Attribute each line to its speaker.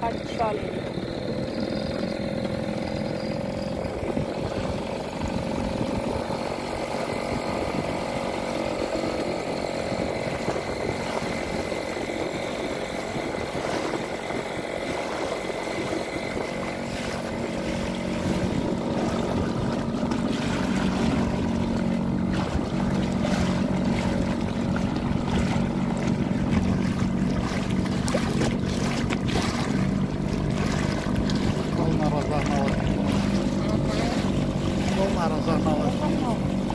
Speaker 1: controlling. De Cholinho.
Speaker 2: Olna rozahnałaś. Olna rozahnałaś.